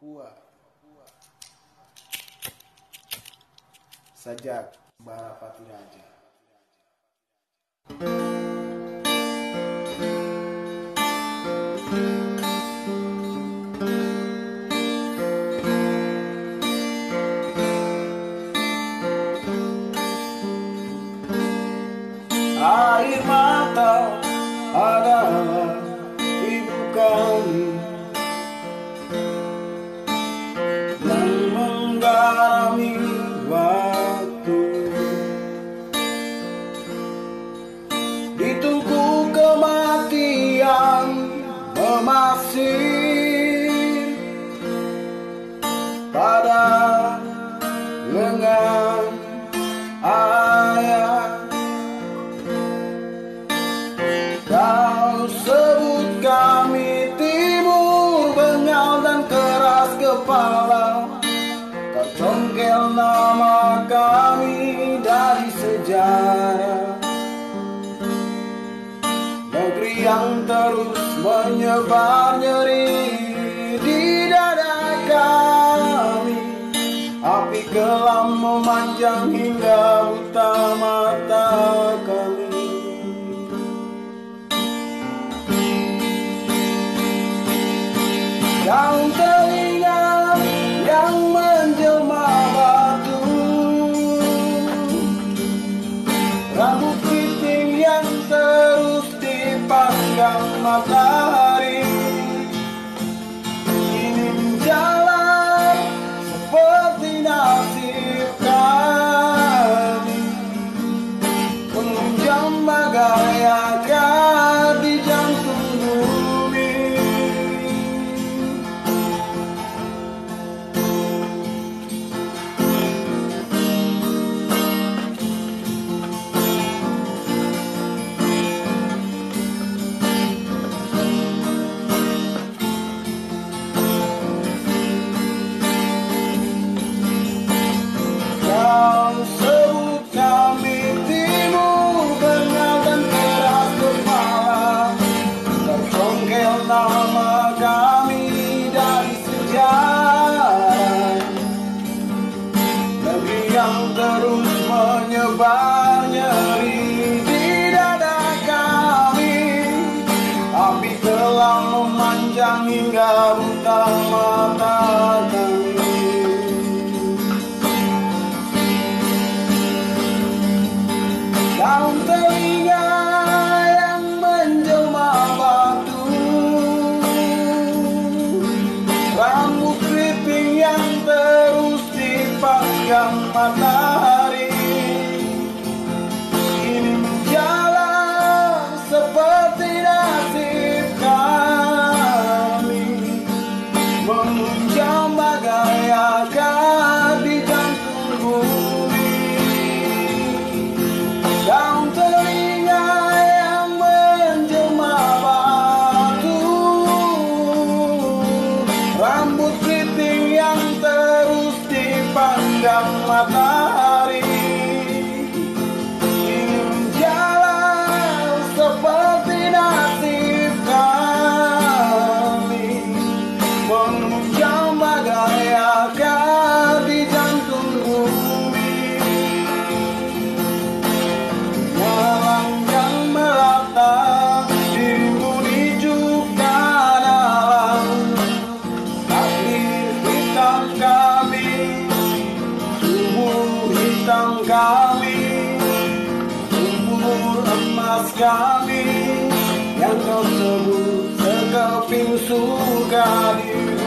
Papua. Sajak Barapati Raja. penjara Negeri yang terus menyebar nyeri di dada kami. Api kelam memanjang hingga my life. ang mata Maskali Yang kau sebut Sekau pintu surga diri